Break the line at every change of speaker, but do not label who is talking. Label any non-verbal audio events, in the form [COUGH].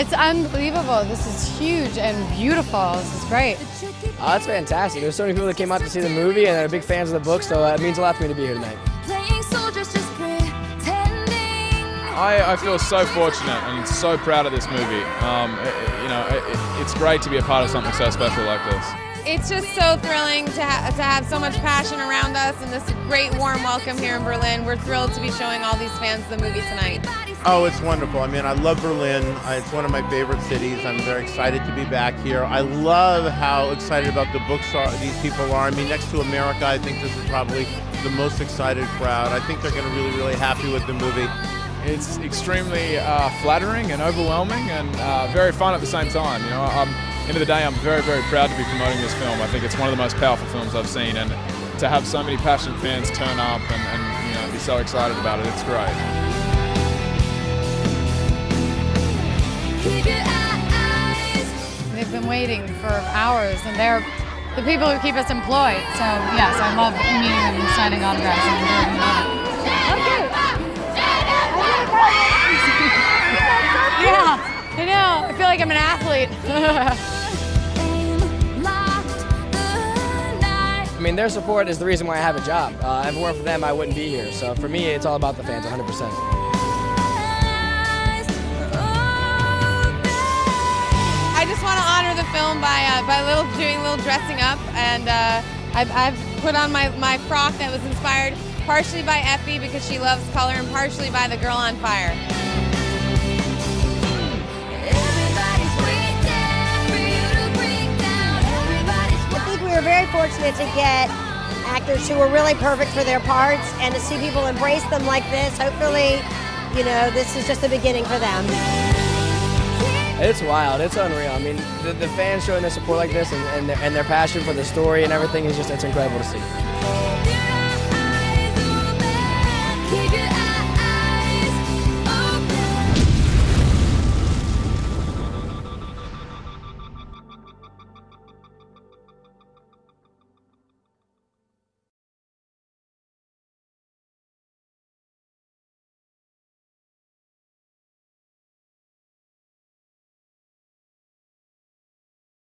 It's unbelievable. This is huge and beautiful. This is great.
Oh, that's fantastic. There's so many people that came out to see the movie and are big fans of the book, so uh, it means a lot for me to be here tonight.
I, I feel so fortunate and so proud of this movie. Um, it- it- you know, it, it- it's great to be a part of something so special like this.
It's just so thrilling to, ha- to have so much passion around us and this great warm welcome here in Berlin. We're thrilled to be showing all these fans the movie tonight.
Oh, it's wonderful. I mean, I love Berlin. Uh, It's one of my favorite cities. I'm very excited to be back here. I love how excited about the books are, these people are. I mean, next to America, I think this is probably the most excited crowd. I think they're going to really, really happy with the movie.
It's extremely uh, flattering and overwhelming and uh, very fun at the same time. You know, um, end of the day, I'm very, very proud to be promoting this film. I think it's one of the most powerful films I've seen, and to have so many passionate fans turn up and, and you know be so excited about it, it's great.
They've been waiting for hours, and they're the people who keep us employed. So yes, I love meeting them and signing autographs and enjoying Yeah, I know. I feel like I'm an athlete. [LAUGHS]
mean, their support is the reason why I have a job. Uh, if it weren't for them, I wouldn't be here. So for me, it's all about the fans, 100%.
I just want to honor the film by uh, by little doing a little dressing up, and uh, I've, I've put on my, my frock that was inspired partially by Effie because she loves color, and partially by the Girl on Fire.
Were very fortunate to get actors who were really perfect for their parts and to see people embrace them like this. Hopefully, you know, this is just the beginning for them.
It's wild. It's unreal. I mean, the, the fans showing their support like this and, and, their, and their passion for the story and everything is just, it's incredible to see.